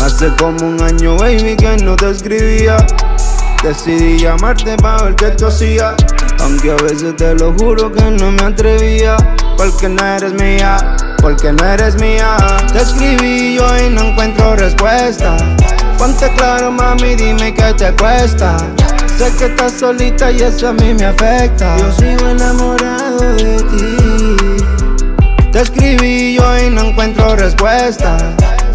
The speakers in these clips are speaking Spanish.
Hace como un año, baby, que no te escribía. Decidí llamarte para ver qué tú hacías. Aunque a veces te lo juro que no me atrevía. Porque no eres mía, porque no eres mía. Te escribí yo y no encuentro respuesta. Ponte claro, mami, dime qué te cuesta. Sé que estás solita y eso a mí me afecta. Yo sigo enamorado de ti. Te escribí yo y no encuentro respuesta.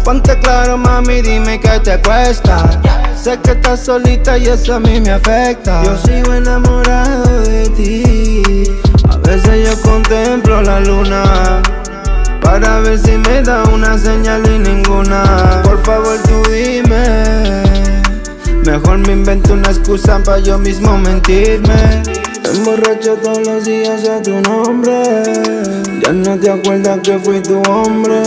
Ponte claro, mami, dime qué te cuesta. Sé que estás solita y eso a mí me afecta. Yo sigo enamorado de ti. A veces yo contemplo la luna. Para ver si me da una señal y ninguna. Por favor, tú dime. Mejor me invento una excusa para yo mismo mentirme. Emborracho todos los días a tu nombre. Ya no te acuerdas que fui tu hombre.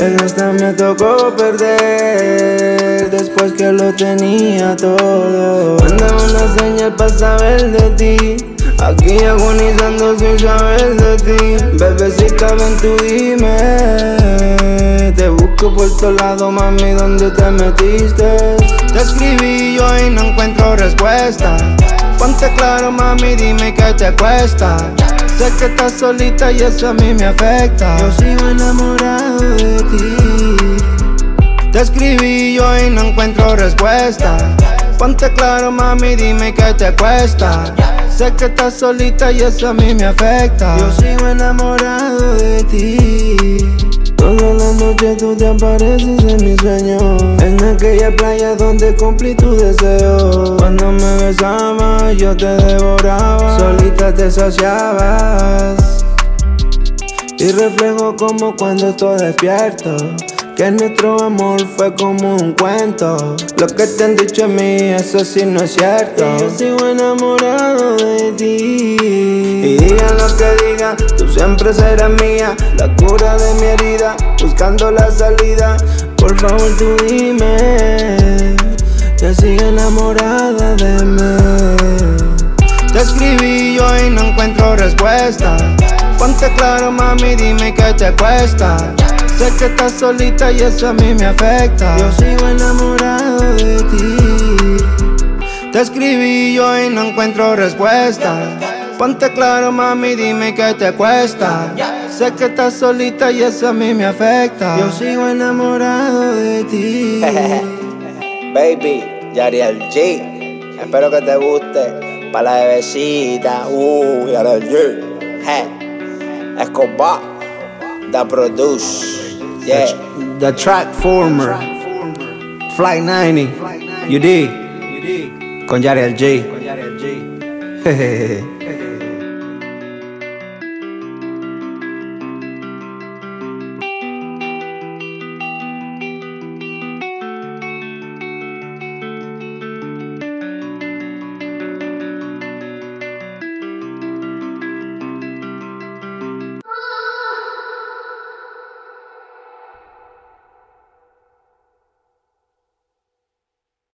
En esta me tocó perder. Después que lo tenía todo. Mándame una señal para saber de ti. Aquí agonizando sin saber de ti. Bebecita, ven tú dime. Te busco por todos lados, mami, ¿dónde te metiste? Te escribí yo y no encuentro respuesta. Ponte claro, mami, dime qué te cuesta. Sé que estás solita y eso a mí me afecta. Yo sigo enamorado de ti. Te escribí yo y no encuentro respuesta. Ponte claro, mami, dime qué te cuesta. Sé que estás solita y eso a mí me afecta. Yo sigo enamorado de ti. Todas las noches tú te apareces en mis sueños En aquella playa donde cumplí tu deseo. Cuando me besabas yo te devoraba. Solita te saciabas. Y reflejo como cuando estoy despierto. Que nuestro amor fue como un cuento. Lo que te han dicho a mí, eso sí no es cierto. Y Yo sigo enamorado de ti lo que digan, tú siempre serás mía La cura de mi herida, buscando la salida Por favor tú dime Que sigue enamorada de mí Te escribí yo y no encuentro respuesta Ponte claro mami, dime qué te cuesta Sé que estás solita y eso a mí me afecta. Yo sigo enamorado de ti. Te escribí yo y no encuentro respuesta. Ponte claro, mami, dime qué te cuesta. Sé que estás solita y eso a mí me afecta. Yo sigo enamorado de ti. Baby, Yariel G. Espero que te guste. Para la bebecita. Uh, Yariel G. Hey. Escobar. The Produce. Yeah. The, the track former. Flight 90. You did. Con Yariel G.